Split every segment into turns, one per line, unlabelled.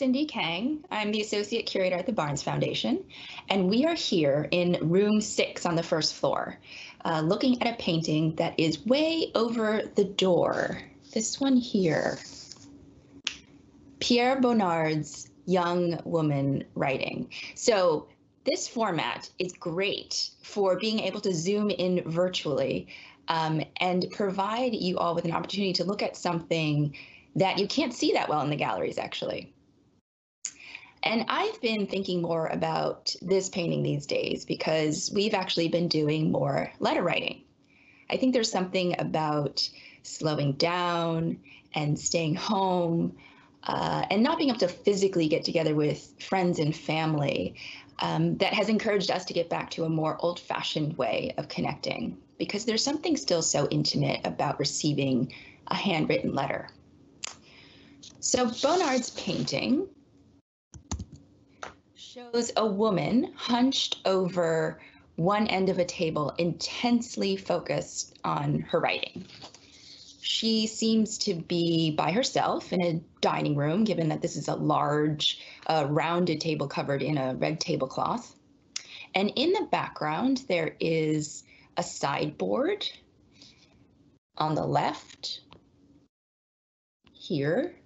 Cindy Kang. I'm the Associate Curator at the Barnes Foundation, and we are here in room six on the first floor, uh, looking at a painting that is way over the door. This one here. Pierre Bonnard's Young Woman Writing. So this format is great for being able to zoom in virtually um, and provide you all with an opportunity to look at something that you can't see that well in the galleries, actually. And I've been thinking more about this painting these days because we've actually been doing more letter writing. I think there's something about slowing down and staying home uh, and not being able to physically get together with friends and family um, that has encouraged us to get back to a more old fashioned way of connecting because there's something still so intimate about receiving a handwritten letter. So Bonnard's painting shows a woman hunched over one end of a table, intensely focused on her writing. She seems to be by herself in a dining room, given that this is a large, uh, rounded table covered in a red tablecloth. And in the background, there is a sideboard on the left here.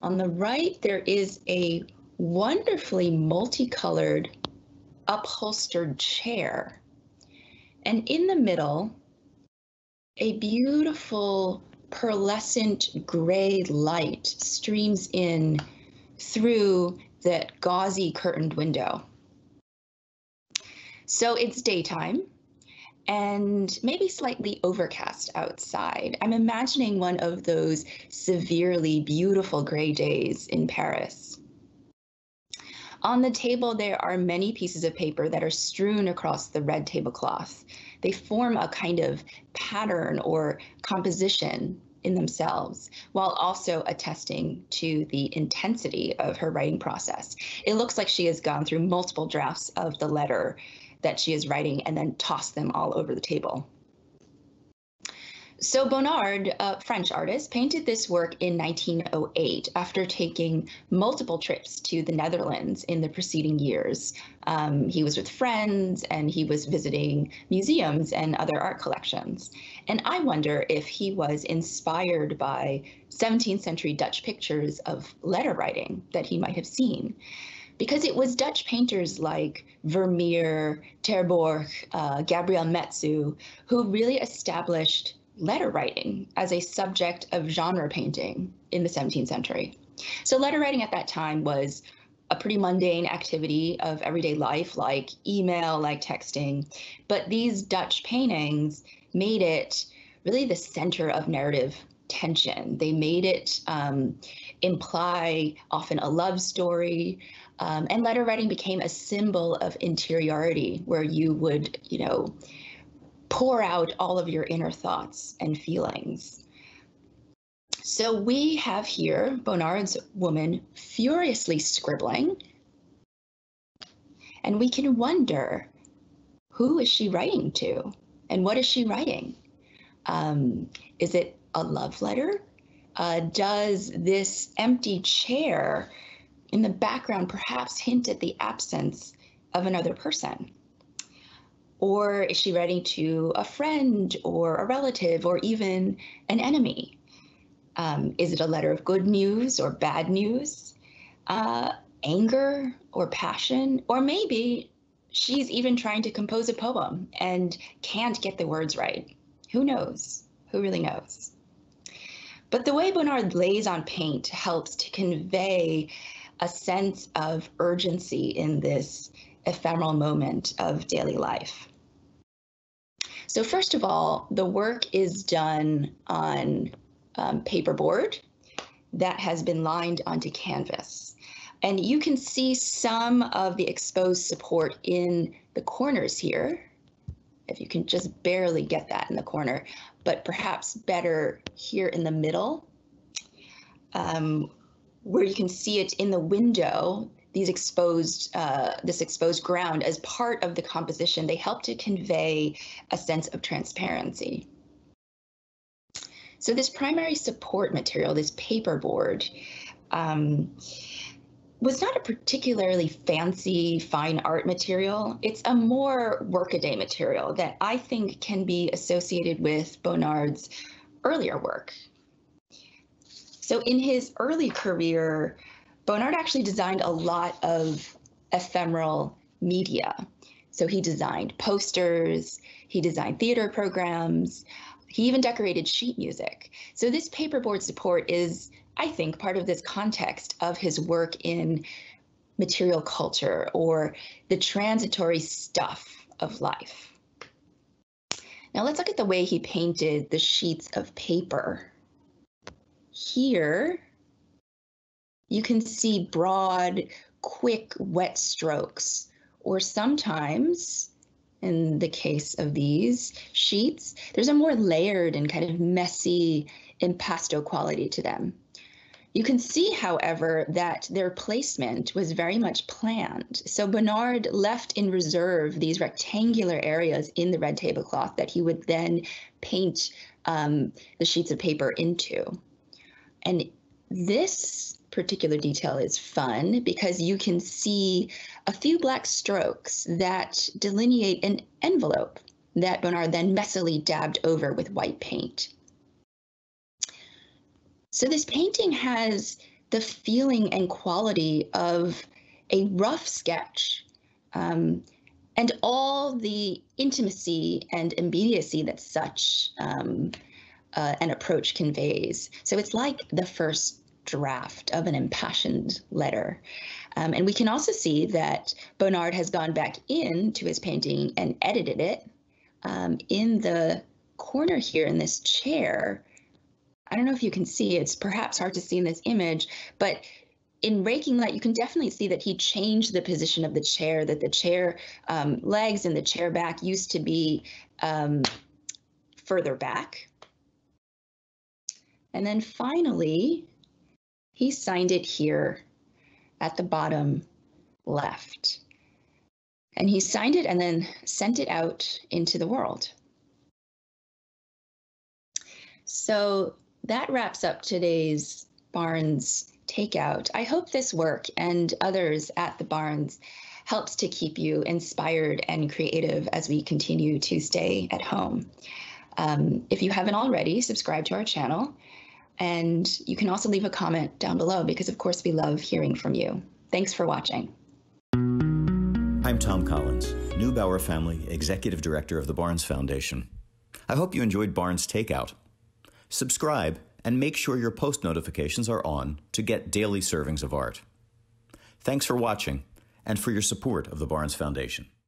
On the right, there is a wonderfully multicolored upholstered chair. And in the middle, a beautiful pearlescent gray light streams in through that gauzy curtained window. So it's daytime and maybe slightly overcast outside. I'm imagining one of those severely beautiful gray days in Paris. On the table, there are many pieces of paper that are strewn across the red tablecloth. They form a kind of pattern or composition in themselves while also attesting to the intensity of her writing process. It looks like she has gone through multiple drafts of the letter that she is writing and then tossed them all over the table. So Bonnard, a French artist, painted this work in 1908 after taking multiple trips to the Netherlands in the preceding years. Um, he was with friends and he was visiting museums and other art collections. And I wonder if he was inspired by 17th century Dutch pictures of letter writing that he might have seen because it was Dutch painters like Vermeer, Terborch, uh, Gabriel Metsu, who really established letter writing as a subject of genre painting in the 17th century. So letter writing at that time was a pretty mundane activity of everyday life, like email, like texting. But these Dutch paintings made it really the center of narrative tension. They made it um, imply often a love story, um, and letter writing became a symbol of interiority, where you would, you know, pour out all of your inner thoughts and feelings. So we have here Bonnard's woman furiously scribbling. And we can wonder who is she writing to? And what is she writing? Um, is it a love letter? Uh, does this empty chair in the background perhaps hint at the absence of another person? Or is she writing to a friend or a relative or even an enemy? Um, is it a letter of good news or bad news? Uh, anger or passion? Or maybe she's even trying to compose a poem and can't get the words right. Who knows? Who really knows? But the way Bonnard lays on paint helps to convey a sense of urgency in this ephemeral moment of daily life. So first of all, the work is done on um, paperboard that has been lined onto canvas. And you can see some of the exposed support in the corners here, if you can just barely get that in the corner, but perhaps better here in the middle, um, where you can see it in the window, these exposed, uh, this exposed ground as part of the composition, they help to convey a sense of transparency. So this primary support material, this paperboard, um, was not a particularly fancy fine art material. It's a more workaday material that I think can be associated with Bonnard's earlier work. So in his early career, Bonnard actually designed a lot of ephemeral media. So he designed posters, he designed theater programs, he even decorated sheet music. So this paperboard support is, I think, part of this context of his work in material culture or the transitory stuff of life. Now let's look at the way he painted the sheets of paper. Here, you can see broad, quick, wet strokes, or sometimes in the case of these sheets, there's a more layered and kind of messy impasto quality to them. You can see, however, that their placement was very much planned. So Bonnard left in reserve these rectangular areas in the red tablecloth that he would then paint um, the sheets of paper into. And this particular detail is fun because you can see a few black strokes that delineate an envelope that Bonnard then messily dabbed over with white paint. So this painting has the feeling and quality of a rough sketch um, and all the intimacy and immediacy that such um, uh, an approach conveys. So it's like the first draft of an impassioned letter. Um, and we can also see that Bonnard has gone back into his painting and edited it. Um, in the corner here in this chair, I don't know if you can see, it's perhaps hard to see in this image, but in raking light, you can definitely see that he changed the position of the chair, that the chair um, legs and the chair back used to be um, further back. And then finally, he signed it here at the bottom left. And he signed it and then sent it out into the world. So that wraps up today's Barnes takeout. I hope this work and others at the Barnes helps to keep you inspired and creative as we continue to stay at home. Um, if you haven't already, subscribe to our channel and you can also leave a comment down below because, of course, we love hearing from you. Thanks for watching.
I'm Tom Collins, Neubauer Family Executive Director of the Barnes Foundation. I hope you enjoyed Barnes Takeout. Subscribe and make sure your post notifications are on to get daily servings of art. Thanks for watching and for your support of the Barnes Foundation.